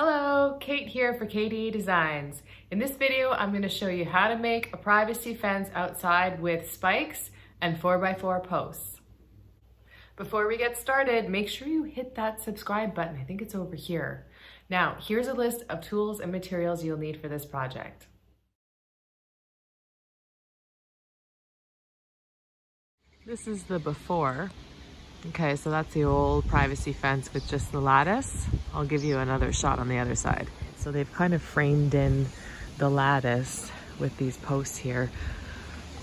Hello, Kate here for KDA Designs. In this video, I'm gonna show you how to make a privacy fence outside with spikes and 4x4 posts. Before we get started, make sure you hit that subscribe button. I think it's over here. Now, here's a list of tools and materials you'll need for this project. This is the before. Okay, so that's the old privacy fence with just the lattice. I'll give you another shot on the other side. So they've kind of framed in the lattice with these posts here.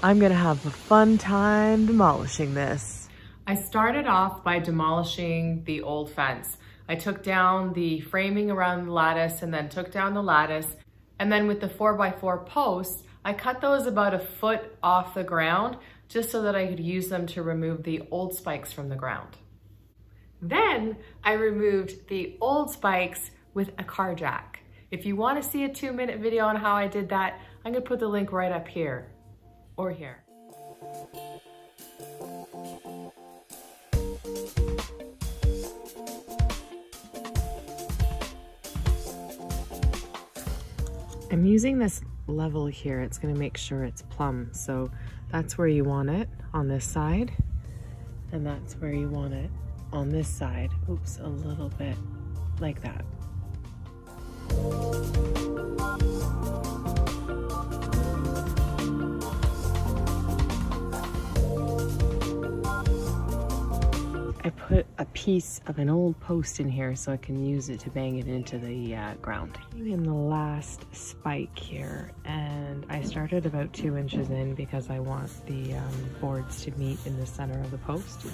I'm gonna have a fun time demolishing this. I started off by demolishing the old fence. I took down the framing around the lattice and then took down the lattice. And then with the four by four posts, I cut those about a foot off the ground just so that I could use them to remove the old spikes from the ground. Then I removed the old spikes with a car jack. If you wanna see a two minute video on how I did that, I'm gonna put the link right up here or here. I'm using this level here. It's gonna make sure it's plumb. So that's where you want it on this side. And that's where you want it on this side. Oops, a little bit like that. I put a piece of an old post in here so I can use it to bang it into the uh, ground. In the last spike here and I started about two inches in because I want the um, boards to meet in the center of the post.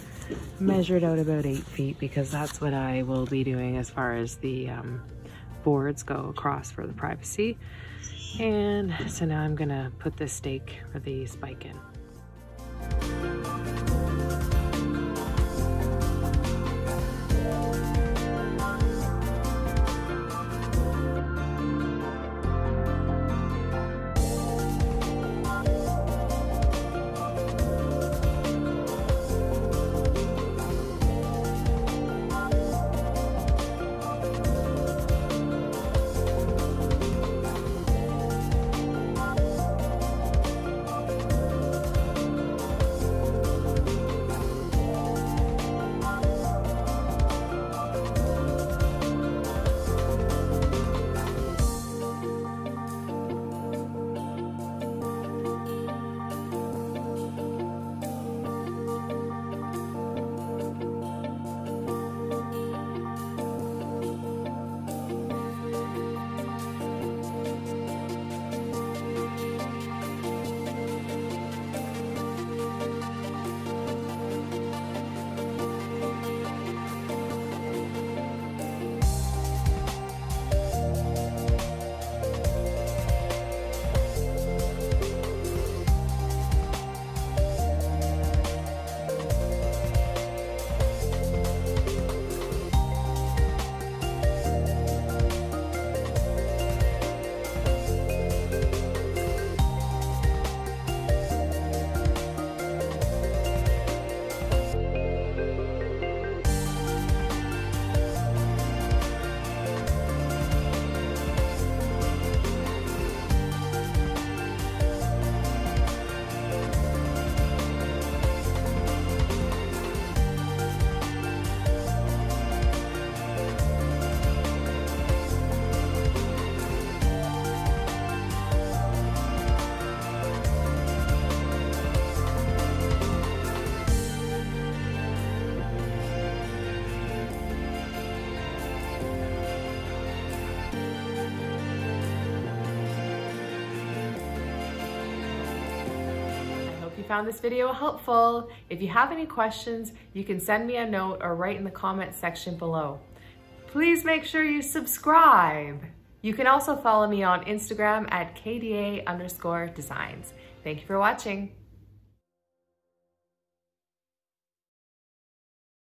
Measured out about eight feet because that's what I will be doing as far as the um, boards go across for the privacy. And so now I'm gonna put this stake or the spike in. Found this video helpful. If you have any questions, you can send me a note or write in the comment section below. Please make sure you subscribe. You can also follow me on Instagram at KDA underscore designs. Thank you for watching.